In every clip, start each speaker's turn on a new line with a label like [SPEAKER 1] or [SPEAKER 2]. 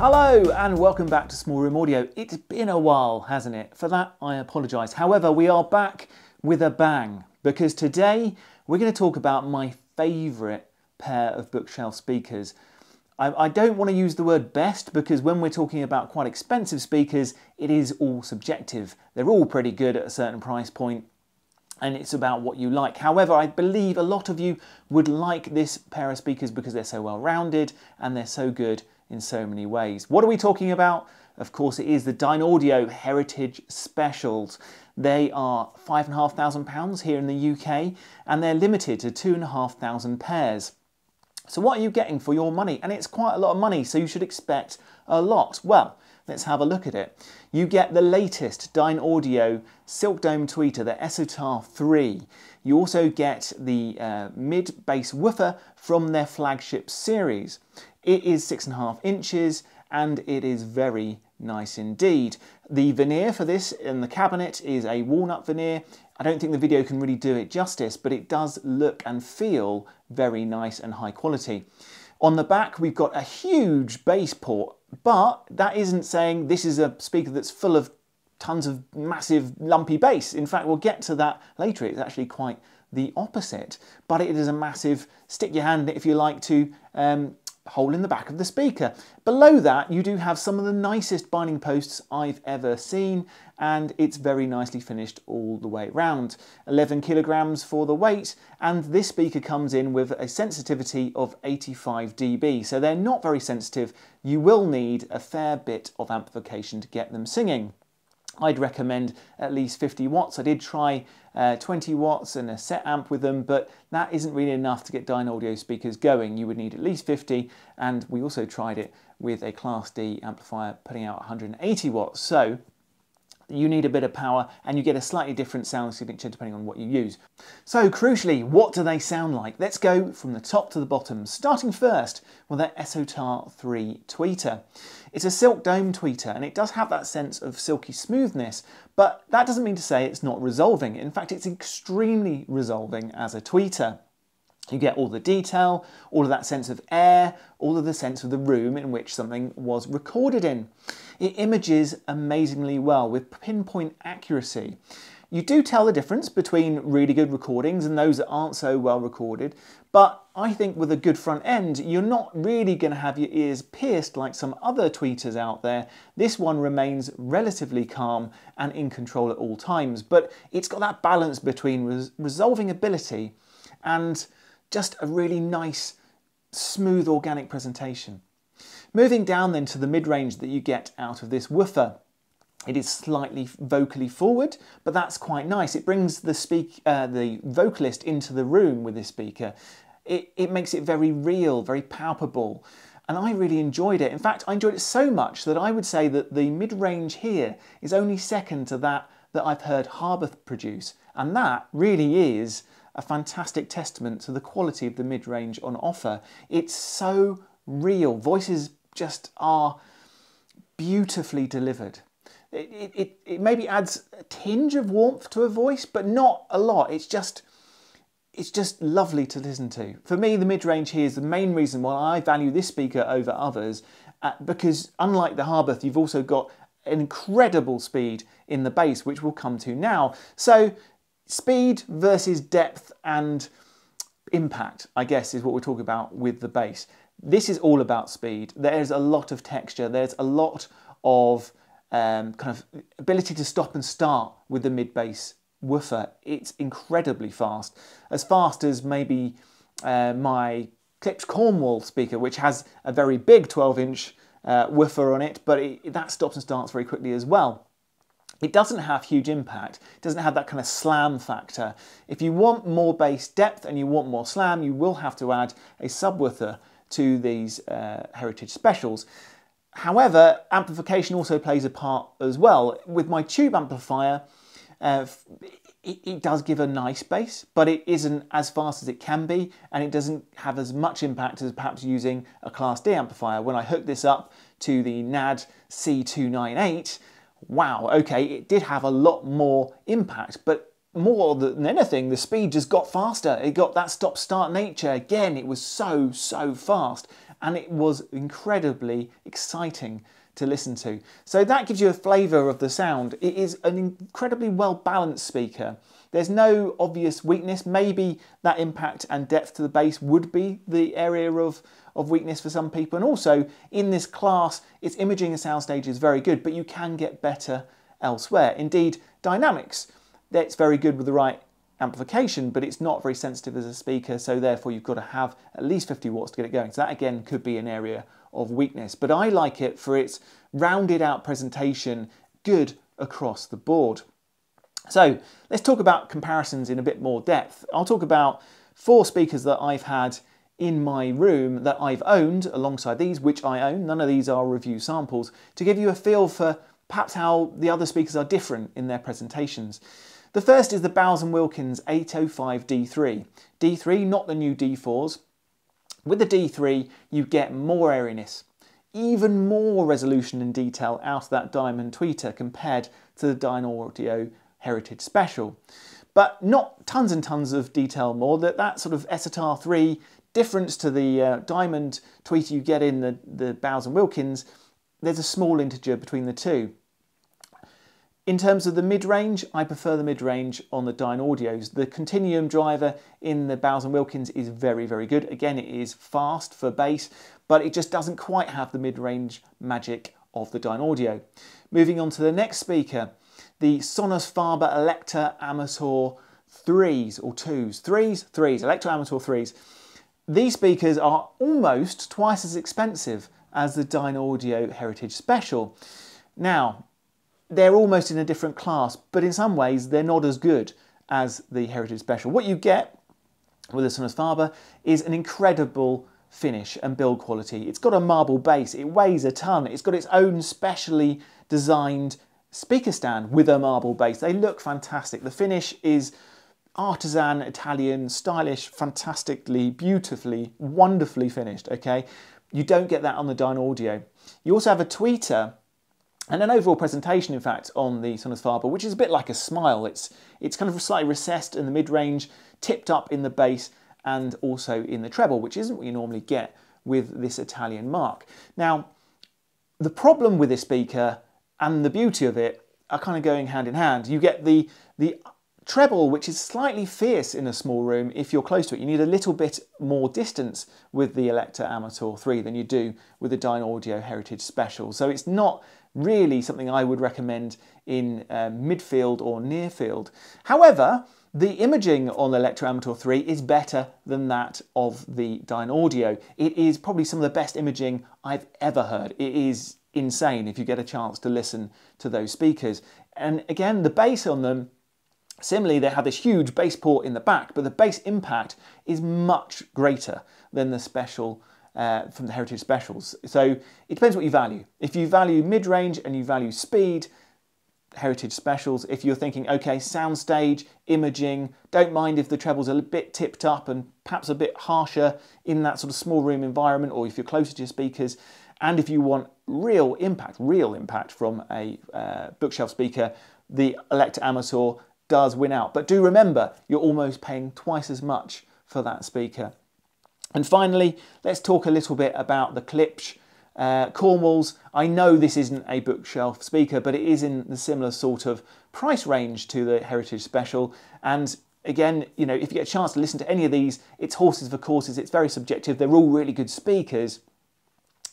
[SPEAKER 1] Hello and welcome back to Small Room Audio. It's been a while, hasn't it? For that, I apologise. However, we are back with a bang because today we're going to talk about my favourite pair of bookshelf speakers. I, I don't want to use the word best because when we're talking about quite expensive speakers, it is all subjective. They're all pretty good at a certain price point and it's about what you like. However, I believe a lot of you would like this pair of speakers because they're so well rounded and they're so good in so many ways. What are we talking about? Of course, it is the Dynaudio Heritage Specials. They are £5,500 here in the UK and they're limited to 2,500 pairs. So what are you getting for your money? And it's quite a lot of money, so you should expect a lot. Well, let's have a look at it. You get the latest Dynaudio Silk Dome tweeter, the Esotar 3. You also get the uh, mid-bass woofer from their flagship series. It is six and a half inches and it is very nice indeed. The veneer for this in the cabinet is a walnut veneer. I don't think the video can really do it justice, but it does look and feel very nice and high quality. On the back, we've got a huge bass port, but that isn't saying this is a speaker that's full of tons of massive lumpy bass. In fact, we'll get to that later. It's actually quite the opposite, but it is a massive stick your hand if you like to um, hole in the back of the speaker. Below that, you do have some of the nicest binding posts I've ever seen, and it's very nicely finished all the way around. 11 kilograms for the weight, and this speaker comes in with a sensitivity of 85 dB, so they're not very sensitive. You will need a fair bit of amplification to get them singing. I'd recommend at least 50 watts. I did try uh, 20 watts and a set amp with them, but that isn't really enough to get Dynaudio speakers going. You would need at least 50, and we also tried it with a Class D amplifier putting out 180 watts. So you need a bit of power and you get a slightly different sound signature depending on what you use. So crucially, what do they sound like? Let's go from the top to the bottom, starting first with that Esotar 3 tweeter. It's a silk dome tweeter and it does have that sense of silky smoothness, but that doesn't mean to say it's not resolving. In fact, it's extremely resolving as a tweeter. You get all the detail, all of that sense of air, all of the sense of the room in which something was recorded in. It images amazingly well with pinpoint accuracy. You do tell the difference between really good recordings and those that aren't so well recorded, but I think with a good front end, you're not really going to have your ears pierced like some other tweeters out there. This one remains relatively calm and in control at all times, but it's got that balance between res resolving ability and just a really nice, smooth, organic presentation. Moving down then to the mid-range that you get out of this woofer. It is slightly vocally forward, but that's quite nice. It brings the, speak, uh, the vocalist into the room with this speaker. It, it makes it very real, very palpable, and I really enjoyed it. In fact, I enjoyed it so much that I would say that the mid-range here is only second to that that I've heard Harbeth produce, and that really is a fantastic testament to the quality of the mid-range on offer. It's so real. Voices just are beautifully delivered. It, it, it maybe adds a tinge of warmth to a voice, but not a lot. It's just it's just lovely to listen to. For me, the mid-range here is the main reason why I value this speaker over others, uh, because unlike the Harbeth, you've also got incredible speed in the bass, which we'll come to now. So speed versus depth and impact, I guess, is what we're talking about with the bass. This is all about speed. There's a lot of texture. There's a lot of um, kind of ability to stop and start with the mid bass woofer. It's incredibly fast, as fast as maybe uh, my Klipsch Cornwall speaker, which has a very big 12 inch uh, woofer on it, but it, that stops and starts very quickly as well. It doesn't have huge impact, it doesn't have that kind of slam factor. If you want more bass depth and you want more slam, you will have to add a subwoofer to these uh, heritage specials. However, amplification also plays a part as well. With my tube amplifier, uh, it, it, does give a nice bass, but it isn't as fast as it can be, and it doesn't have as much impact as perhaps using a Class D amplifier. When I hooked this up to the NAD C298, wow, okay, it did have a lot more impact, but more than anything, the speed just got faster. It got that stop-start nature. Again, it was so, so fast. and it was incredibly exciting to listen to. So that gives you a flavour of the sound. It is an incredibly well balanced speaker. There's no obvious weakness. Maybe that impact and depth to the bass would be the area of, of weakness for some people. And also in this class, its imaging and soundstage is very good, but you can get better elsewhere. Indeed, dynamics, that's very good with the right amplification, but it's not very sensitive as a speaker, so therefore you've got to have at least 50 watts to get it going. So that again could be an area of weakness, but I like it for its rounded out presentation, good across the board. So let's talk about comparisons in a bit more depth. I'll talk about four speakers that I've had in my room that I've owned alongside these, which I own. None of these are review samples, to give you a feel for perhaps how the other speakers are different in their presentations. The first is the Bowers & Wilkins 805 D3. D3, not the new D4s. With the D3, you get more airiness, even more resolution and detail out of that diamond tweeter compared to the Dynaudio Heritage Special. But not tons and tons of detail more. That, that sort of Esotar 3 difference to the uh, diamond tweeter you get in the, the Bowers & Wilkins, there's a small integer between the two. In terms of the mid-range, I prefer the mid-range on the Dynaudios. The Continuum driver in the Bowers & Wilkins is very, very good. Again, it is fast for bass, but it just doesn't quite have the mid-range magic of the Dynaudio. Moving on to the next speaker, the Sonus Faber Electa Amator 3s or 2s. 3s, 3s, Electa Amator 3s. These speakers are almost twice as expensive as the Dynaudio Heritage Special. Now, they're almost in a different class, but in some ways they're not as good as the Heritage Special. What you get with the Sonus Faber is an incredible finish and build quality. It's got a marble base, it weighs a ton, it's got its own specially designed speaker stand with a marble base. They look fantastic. The finish is artisan, Italian, stylish, fantastically, beautifully, wonderfully finished, okay? You don't get that on the Dynaudio. You also have a tweeter and an overall presentation, in fact, on the Sonus Faber, which is a bit like a smile. It's, it's kind of slightly recessed in the mid-range, tipped up in the bass, and also in the treble, which isn't what you normally get with this Italian marque. Now, the problem with this speaker and the beauty of it are kind of going hand in hand. You get the, the treble, which is slightly fierce in a small room if you're close to it. You need a little bit more distance with the Electa Amator 3 than you do with the Dynaudio Heritage Special. So it's not really something I would recommend in uh, midfield or near field. However, the imaging on the Electa Amator 3 is better than that of the Dynaudio. It is probably some of the best imaging I've ever heard. It is insane if you get a chance to listen to those speakers. And again, the bass on them, similarly, they have this huge bass port in the back, but the bass impact is much greater than the special uh, from the Heritage Specials. So it depends what you value. If you value mid-range and you value speed, Heritage Specials. If you're thinking, okay, soundstage, imaging, don't mind if the treble's a bit tipped up and perhaps a bit harsher in that sort of small room environment, or if you're closer to your speakers, and if you want real impact, real impact from a uh, bookshelf speaker, the Electa Amator does win out. But do remember, you're almost paying twice as much for that speaker. And finally, let's talk a little bit about the Klipsch uh, Cornwalls. I know this isn't a bookshelf speaker, but it is in the similar sort of price range to the Heritage Special. And again, you know, if you get a chance to listen to any of these, it's horses for courses. It's very subjective. They're all really good speakers.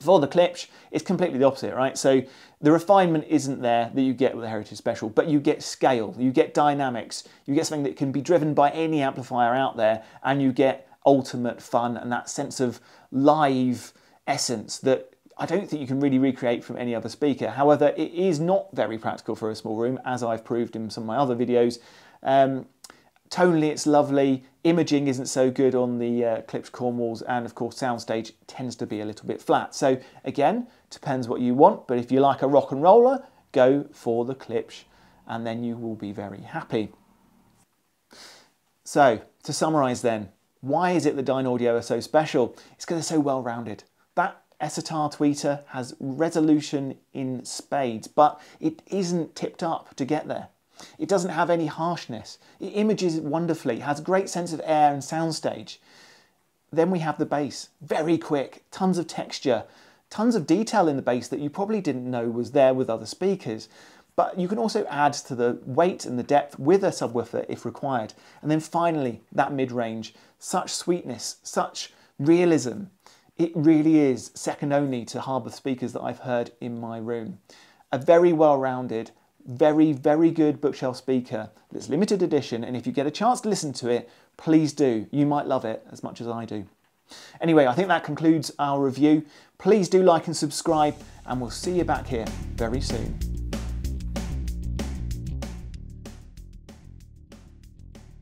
[SPEAKER 1] For the Klipsch, it's completely the opposite, right? So the refinement isn't there that you get with the Heritage Special, but you get scale, you get dynamics, you get something that can be driven by any amplifier out there, and you get ultimate fun and that sense of live essence that I don't think you can really recreate from any other speaker. However, it is not very practical for a small room, as I've proved in some of my other videos. Um, tonally, it's lovely. Imaging isn't so good on the uh, Klipsch Cornwalls, and of course, soundstage tends to be a little bit flat. So again, depends what you want, but if you like a rock and roller, go for the Klipsch, and then you will be very happy. So, to summarise then, why is it that Dynaudio are so special? It's because they're so well rounded. That Esotar tweeter has resolution in spades, but it isn't tipped up to get there. It doesn't have any harshness. It images wonderfully, It has great sense of air and soundstage. Then we have the bass, very quick, tons of texture, tons of detail in the bass that you probably didn't know was there with other speakers. But you can also add to the weight and the depth with a subwoofer if required. And then finally, that mid-range, such sweetness, such realism. It really is second only to Harbeth speakers that I've heard in my room. A very well-rounded, very, very good bookshelf speaker that's limited edition. And if you get a chance to listen to it, please do. You might love it as much as I do. Anyway, I think that concludes our review. Please do like and subscribe, and we'll see you back here very soon.